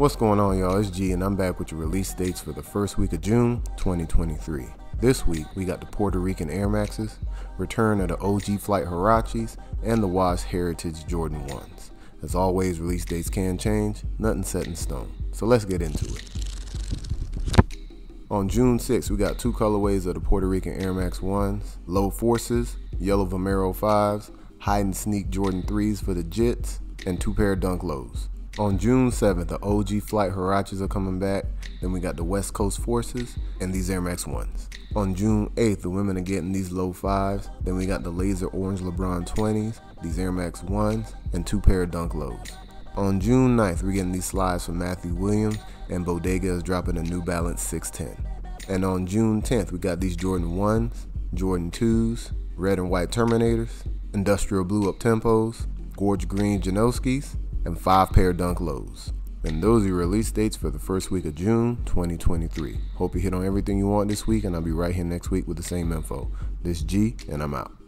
What's going on, y'all? It's G, and I'm back with your release dates for the first week of June 2023. This week, we got the Puerto Rican Air Maxes, return of the OG Flight Huaraches, and the Wash Heritage Jordan 1s. As always, release dates can change, nothing set in stone. So let's get into it. On June 6th, we got two colorways of the Puerto Rican Air Max 1s, Low Forces, Yellow Vomero 5s, Hide and Sneak Jordan 3s for the Jits, and two pair of Dunk Lows. On June 7th, the OG Flight Huaraches are coming back. Then we got the West Coast Forces and these Air Max 1s. On June 8th, the women are getting these low 5s. Then we got the Laser Orange LeBron 20s, these Air Max 1s, and two pair of Dunk Lows. On June 9th, we're getting these slides from Matthew Williams, and Bodega is dropping a New Balance 610. And on June 10th, we got these Jordan 1s, Jordan 2s, red and white Terminators, industrial blue up tempos, gorge green Janoskis, and five pair dunk lows. And those are your release dates for the first week of June 2023. Hope you hit on everything you want this week, and I'll be right here next week with the same info. This G, and I'm out.